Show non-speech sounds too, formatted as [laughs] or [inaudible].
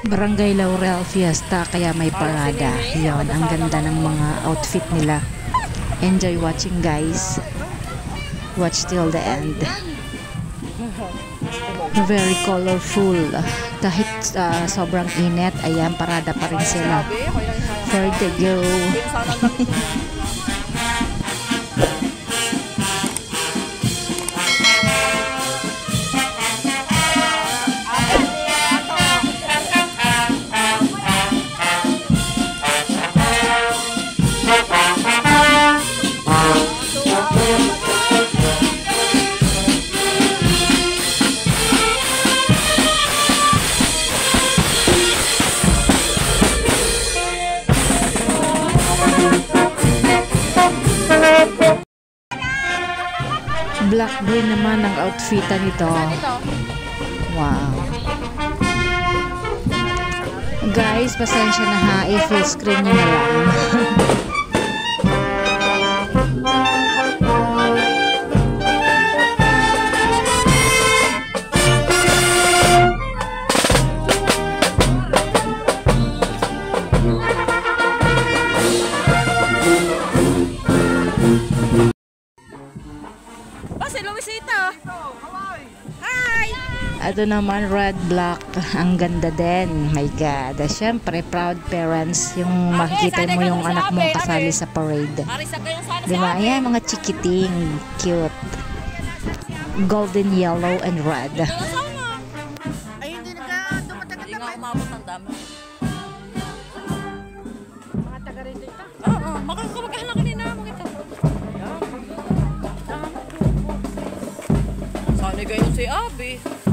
Barangay Laurel Fiesta kaya may parada. Yon, ang ganda ng mga outfit nila. Enjoy watching guys. Watch till the end. Very colorful. Kahit ah, sobrang init, ayan, parada pa rin sila. For the go. [laughs] Black green naman ang outfitan nito. Wow. Guys, pasensya na ha. I-full screen nyo na lang. [laughs] si Luisito. Hi! Ito naman, red, black. Ang ganda din. My God. Siyempre, proud parents. Yung makikita mo yung anak mong kasali sa parade. Marisa kayo sana Di ba? Ayan, mga chikiting. Cute. Golden, yellow, and red. Ay, hindi nagka tumatagal Hindi na nga umabot ng dami. Mga taga rito ito. Oo, makakapaghanak Sana ganyan si Abby.